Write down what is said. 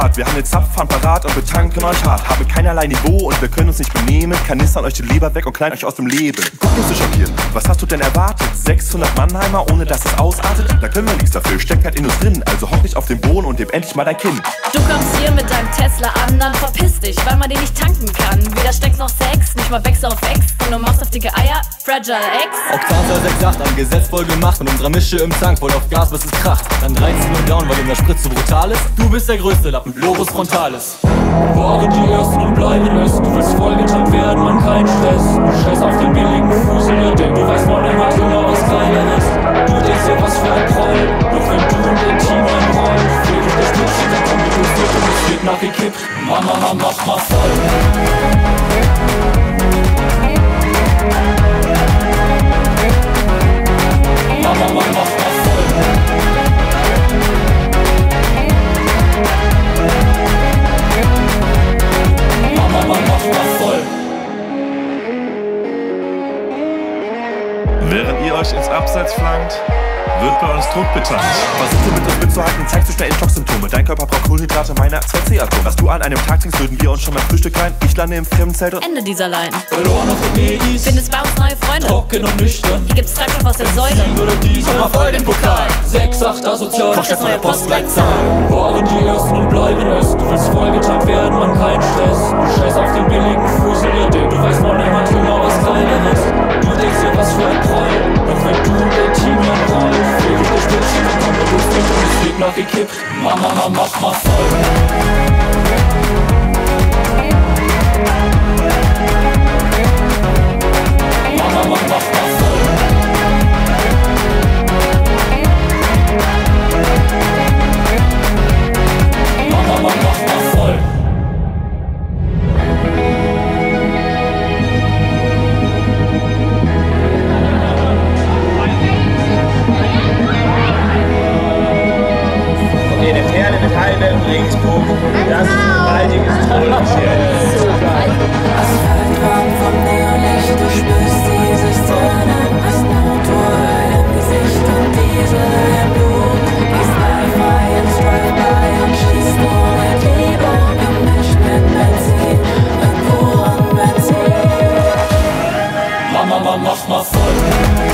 Start. Wir haben den Zapfhahn parat und betanken euch hart. Haben keinerlei Niveau und wir können uns nicht benehmen. Kanistern euch die Leber weg und knallen euch aus dem Leben. Guck uns zu schockieren. Was hast du denn erwartet? 600 Mannheimer, ohne dass es ausartet? Da können wir nichts dafür. Steckt halt in uns drin. Also hock nicht auf den Boden und dem endlich mal dein Kinn. Du kommst hier mit deinem Tesla an, dann verpiss dich, weil man den nicht tanken kann. Weder steckst noch Sex, nicht mal wächst auf Ex. Und du machst auf dicke Eier, Fragile X. Oktan 268 am Gesetz voll gemacht. Mit unserer Mische im Tank, voll auf Gas, bis es kracht. Dann 13 und down, weil in der Spritze brutal ist. Du bist der größte Lappen, Lobus Frontalis. Waren die Ersten und bleiben es. Du willst vollgetankt werden, man kein Stress. Scheiß auf den billigen Fusel, denn du weißt man immer genau was Geileres. Du denkst dir, was für ein Proll. Während ihr euch ins Abseits flankt, wird bei uns Druck betankt. Versuch du mit uns mitzuhalten, zeigst du schnell Schocksymptome. Dein Körper braucht Kohlenhydrate, meiner 2C-Atom. Was du an einem Tag trinkst, würden wir uns schon beim Frühstück rein. Ich lande im Firmenzelt und Ende dieser Line. Verloren auf den Medis, Findest bei uns neue Freunde. trocken und nüchtern. Hier gibt's Treibstoff aus der Säule. Sieben oder die, sag mal voll den Pokal. 6, 8 asozial. Koch das neue Postleitzahl. Waren die Ersten und bleiben es. Du willst vollgetankt werden, man kein Mama, mama, mama, my, Antenne Regensburg, das baldiges Trollenschild. Du spürst diese Sonne, hast Natur im Gesicht und diese im Blut. Gehst einfach ins Drive-By und schießt nur mit Liebe, gemischt mit Benzin, mit purem Benzin. Mama, Mama, mach mal voll.